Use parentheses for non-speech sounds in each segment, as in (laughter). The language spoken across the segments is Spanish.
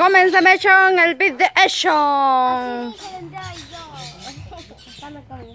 Comencé mechón el video.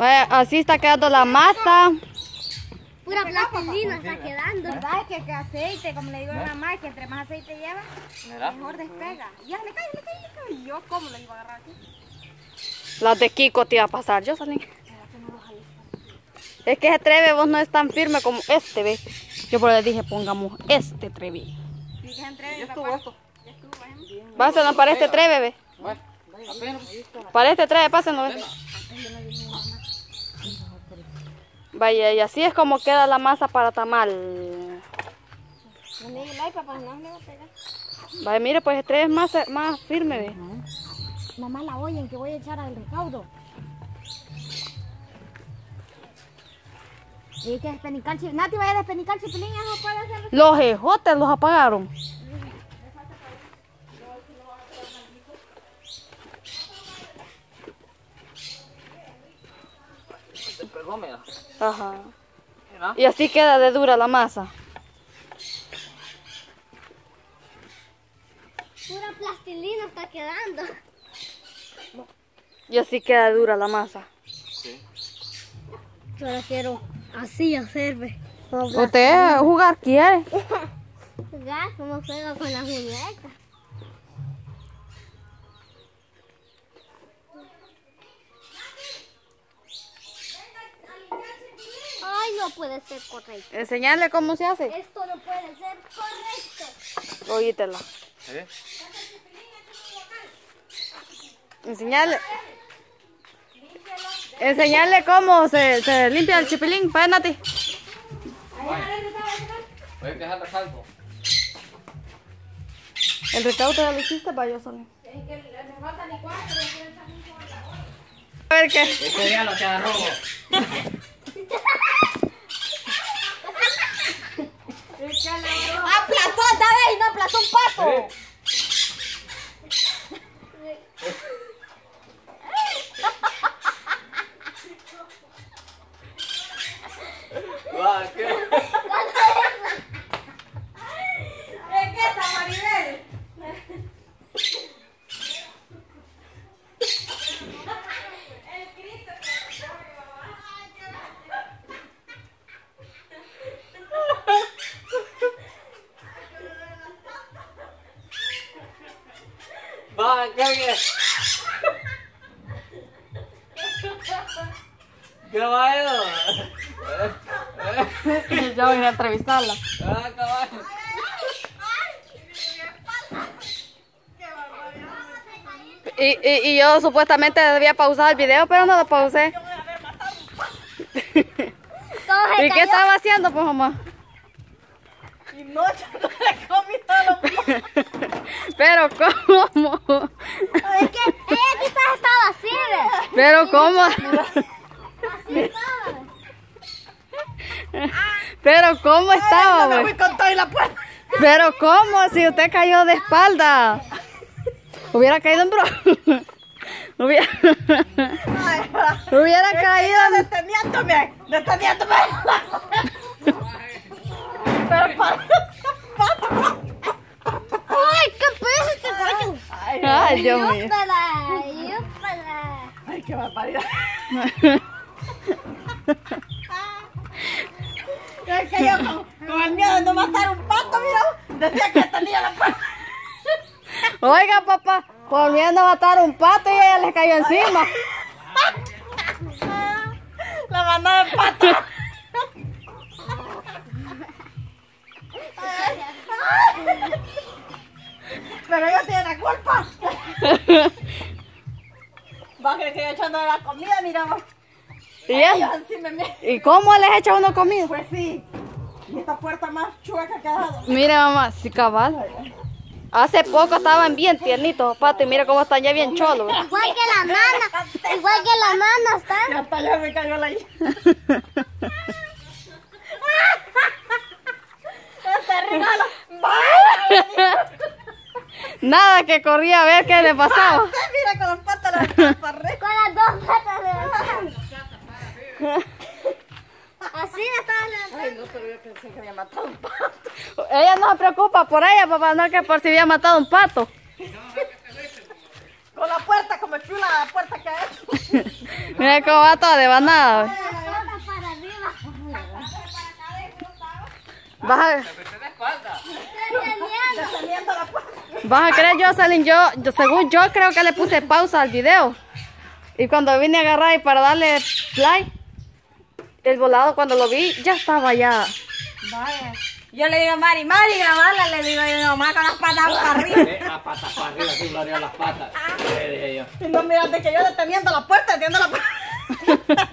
Eh, Así está quedando la masa. Pura plastilina está quedando. ¿Verdad? Que, que aceite, como le digo a mi mamá, que entre más aceite lleva, mejor despega. Ya, le cae, le cae, le cae. ¿Y yo cómo lo iba a agarrar aquí? Las de Kiko te iba a pasar, yo salí. Es que ese treve vos no es tan firme como este, ¿ves? Yo por eso dije, pongamos este treve. Y que se entre, Ya mi estuvo esto. Pásenlo para este. Bueno, apenas. Para este treve, pásenlo. Vaya, y así es como queda la masa para tamal. No. Vaya, mire, pues el treve es más, más firme, ¿ves? Mamá, la oyen que voy a echar al recaudo. Y que despenicar chipilín. Nati, vaya a despenicar chipilín, eso puede hacer. Los ejotes los apagaron. Ajá. Y así queda de dura la masa. Pura plastilina está quedando. Y así queda dura la masa. Sí. Yo la quiero así hacerme. ¿Usted jugar quiere? (laughs) Ya, como juego con las muñecas. Ay, no puede ser correcto. Enseñarle cómo se hace. Esto no puede ser correcto. Oítela. ¿Eh? Enseñarle. Enseñarle cómo se, se limpia el chipilín. Nati. Voy a dejar salvo. El recaudo ya lo hiciste para yo solo. A ver qué. Este día lo te. ¡Aplastó esta vez y no aplastó un pato! Va, Va, ¿qué bien? ¿Qué va eso? Ya voy a entrevistarla. Ah, caballo. Y, y, y yo supuestamente debía pausar el video, pero no lo pausé. ¿Y qué estaba haciendo, pues, mamá? Y no, yo no le comí todo lo (laughs) Pero, ¿cómo? Es que ella quizás estaba así, ¿ve? (laughs) Pero, ¿cómo? Pero, ¿cómo estaba, Me güey? fui con todo y la puerta. Pero, ¿cómo? Si usted cayó de espalda. Hubiera caído en bro. (laughs) Hubiera, hubiera caído en... Deteniéndome, deteniéndome. Pero para... ¡Ay, qué peso este Ay, Dios mío. ¡Yúpala! ¡Yúpala! ay, qué barbaridad. Es que yo con, con el miedo de no matar un pato, mira, decía que tenía la puerta. Oiga, papá, volviendo a matar un pato y ella le cayó encima. La manada de pato. Pero ella tiene la culpa. Yo echándole la comida, mira. ¿Y, Ellos él? encima de mí. ¿Y cómo les echa uno comida? Pues sí. Y esta puerta más chueca que ha dado. Mire, mamá, sí, cabal. Hace poco estaban bien tiernitos los patos y mira cómo están ya bien cholos. Igual que la nana. Igual que la nana está. Y hasta ya me cayó la. Este regalo. Nada, que corría a ver qué le pasaba. Mira con las patas para Así la estaba levantando. Ay, no, yo pensé que había matado un pato. Ella no se preocupa por ella, papá, no que por si había matado un pato. Con la puerta, como chula la puerta que ha hecho. (laughs) Mira cómo va toda de banada. Arriba. Vas a, creer, Jocelyn, yo, yo, según yo creo que le puse pausa al video. Y cuando vine a agarrar y para darle play, el volado cuando lo vi ya estaba ya. Vaya. Yo le digo a Mari, Mari, grabarla, le digo yo nomás con las patas para (laughs) arriba. Eh, a patas para arriba, tú gloria las patas. Le dije yo. Y no mirate que yo deteniendo la puerta, teniendo la puerta. (laughs)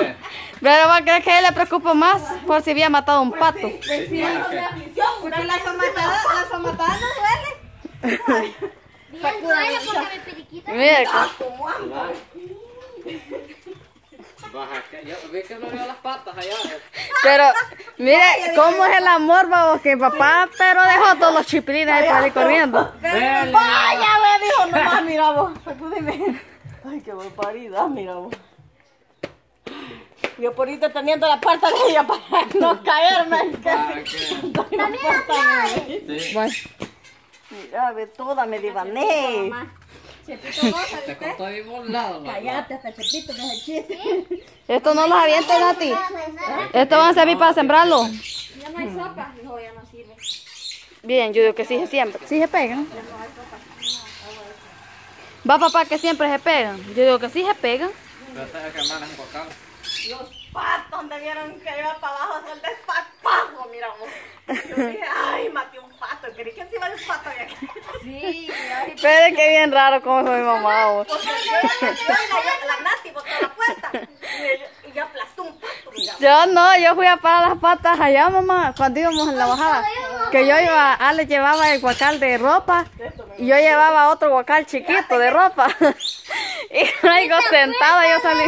¿qué? Pero va a creer que a él le preocupa más por si había matado un pato. Pues sí, de aflicción, porque la somatada, la somatada no duele. (laughs) Mira, amo. Baja, que yo vi que no vio las patas allá. pero mire cómo es el amor, vamos, que papá pero dejó todos los chipilines ahí para ir corriendo. Vaya, me dijo, nomás, mira vos, sacúdeme. Ay, qué barbaridad, mira vos. Yo por ahorita teniendo la puerta de ella para no caerme. También la Sí. Bueno, Mira, ve toda, me divané. (laughs) Te contó volado, mamá. Cállate, hasta Chepito, me hace chiste. esto no los avienten a ti. Esto van a servir para sembrarlo. Ya no hay sopa. No, ya no sirve. Bien, yo digo que sí se siempre. Sí se pegan. Va papá que siempre se pegan. Yo digo que sí se pegan. Pero tengo que armar un patos, donde vieron que iba para abajo a hacer despapajo, mira vos. Yo dije, ay, maté un pato. Creí que se iba el pato de aquí. Sí, Pero es que bien raro como fue mi mamá. vos. Porque yo la, la Nati botó la puerta y, y yo aplastó un pato, mira. Yo no, yo fui a parar las patas allá, mamá, cuando íbamos en la bajada. Que yo iba, Ale llevaba el guacal de ropa y yo llevaba otro guacal chiquito de ropa. (laughs) Y algo sentada yo salí.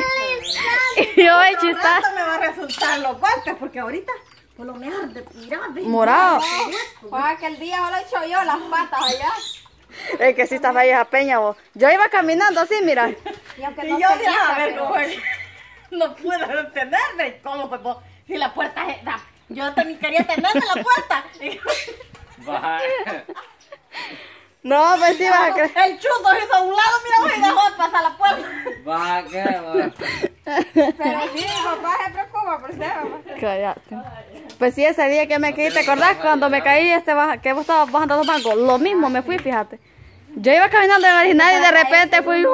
(laughs) Y yo he chistar. ¿Cuánto me va a resultar los golpes? Porque ahorita, por lo menos, de mira, ve. Morado. Fue aquel día solo he hecho yo las patas allá. Es que sí está esa peña vos. Yo iba caminando así, mira. Y yo mira, a ver cómo es. (laughs) No pude detenerme. ¿Cómo pues vos? Si la puerta es... Yo también quería tenerme la puerta. (laughs) Y- Va. No, pues sí vas a creer. El chuzo hizo a un lado, mira, vos, y dejó de pasar la puerta. Va, ¿qué? Va. Pero sí, mi papá se preocupa por usted. Cállate. Pues sí, ese día que me caí, ¿te acordás? Cuando me caí, este baja- que vos estabas bajando los bancos. Lo mismo me fui, fíjate. Yo iba caminando en el original y de repente fui,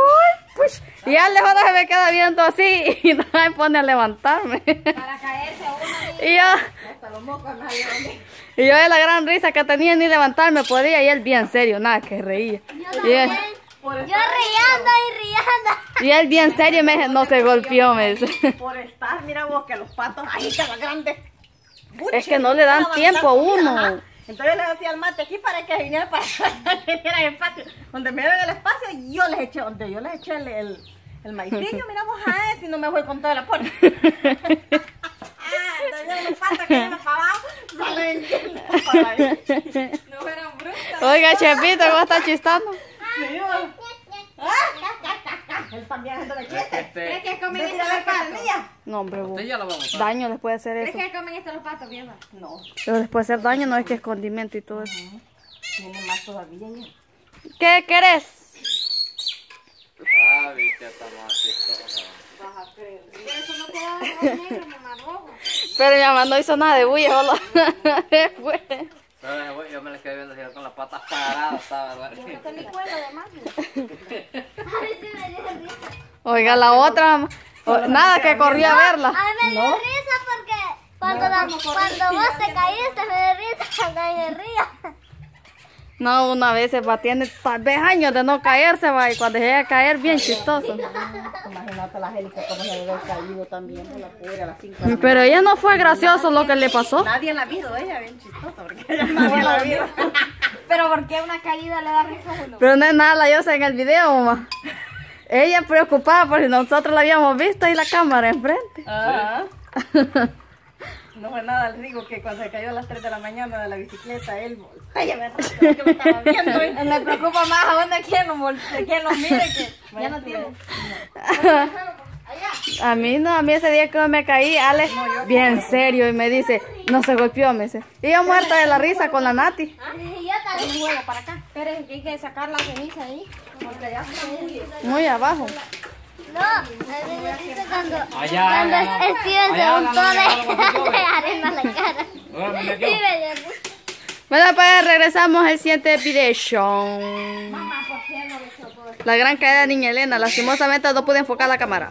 push, y al lejos se me queda viendo así y (laughs) no me pone a levantarme. Para caerse uno. Y yo, Hasta los mocos nadie y yo de la gran risa que tenía ni levantarme podía y él bien serio, nada, que reía. Y él, Por Yo riendo y riendo. y él bien serio me dice, no se golpeó, me dice. (laughs) por estar, mira vos, que los patos ahí los grandes. Es que no le dan tiempo a uno. Entonces les decía al mate aquí para que vinieran para (laughs) que vinieran el espacio. Donde me dieron el espacio, yo les eché, donde yo les eché el, el, el maicillo, miramos a ver si no me voy con toda la puerta. (laughs) ah, entonces los patos que vienen para abajo salen llenos para ahí. No eran brutas. Oiga, Chepito, ¿cómo está chistando? Él también haciendo la chiste. Este, que comen ¿Me tira la carnilla? No, hombre, vos. usted ya lo vamos a daño les puede hacer eso. ¿Crees que comen esto los patos, viejo? No, Pero les puede hacer daño, no es que es condimento y todo eso. tiene más todavía. ya. ¿Qué querés? Ah, viste, estamos aquí. todos. Eso no queda de negro, mamá, rojo. Pero mi mamá no hizo nada de bulla, solo (laughs) después. Pero yo- yo me les quedé viendo así con las patas paradas, ¿sabes? Este licuado de más. A ver si me dio risa. Oiga, la otra, o- nada que corría a verla. A mí me dio risa porque cuando, la- cuando vos te caíste me dio risa cuando me ría. No, una vez se va, tiene tal vez años de no caerse, va, y cuando llega a caer, bien chistoso. Imagínate la Angélica cómo se debe haber caído también por la pobre a las 5 de la Pero ella no fue gracioso lo que le pasó. Nadie la visto ella, bien chistosa, porque (laughs) ella nadie la vio. (laughs) Pero ¿por qué una caída le da risa a uno? Pero no es nada, yo sé en el video, mamá. Ella preocupada por si nosotros la habíamos visto y la cámara enfrente. Ajá. (laughs) No fue nada el Rigo que cuando se cayó a las 3 de la mañana de la bicicleta, él voltea, me que me estaba viendo. y- (laughs) Me preocupa más aún de quién nos, de quién nos mire que ya no tiene. A mí no, a mí ese día que me caí, Ale, bien serio, y me dice, no se golpeó, me dice. Y yo muerta de la risa con la Nati. Para acá. Que hay que sacar la ceniza ahí. Porque ya está muy... Muy abajo. No, necesito cuando, Allá, cuando allá, allá. Steven se Allá, untó allá, allá, de, allá. arena en la cara. Bueno, me Sí, me pues regresamos al siguiente video. Mamá, ¿por qué no? La gran caída de Niña Elena. Lastimosamente no pude enfocar la cámara.